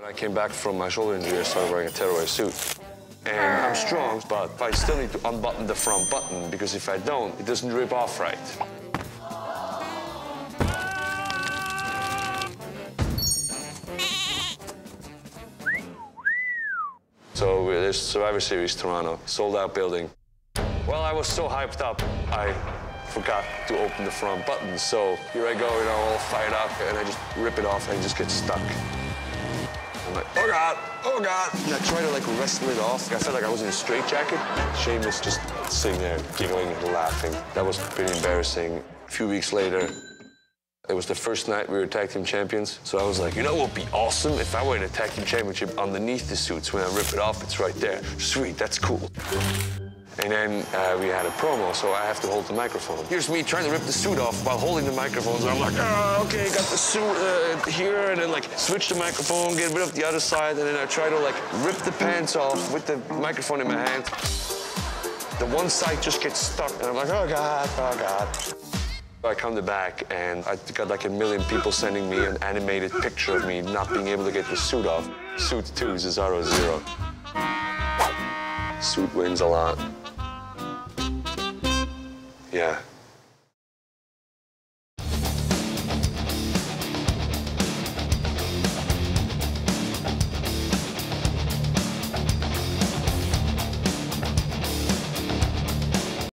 When I came back from my shoulder injury, I started wearing a tearaway suit. And I'm strong, but I still need to unbutton the front button because if I don't, it doesn't rip off right. So there's Survivor Series Toronto, sold out building. Well, I was so hyped up, I forgot to open the front button. So here I go, you know, all fired up, and I just rip it off and just get stuck. I'm like, oh God, oh God. And I try to like wrestle it off. I felt like I was in a straitjacket. Was just sitting there giggling and laughing. That was pretty embarrassing. A few weeks later, it was the first night we were tag team champions. So I was like, you know what would be awesome if I were in a tag team championship underneath the suits. When I rip it off, it's right there. Sweet, that's cool. And then uh, we had a promo, so I have to hold the microphone. Here's me trying to rip the suit off while holding the microphone. So I'm like, oh, okay, got the suit uh, here, and then like switch the microphone, get rid of the other side, and then I try to like rip the pants off with the microphone in my hand. The one side just gets stuck, and I'm like, oh God, oh God. I come to back and I got like a million people sending me an animated picture of me not being able to get the suit off. Suit 2, Cesaro 0. Suit wins a lot. Yeah.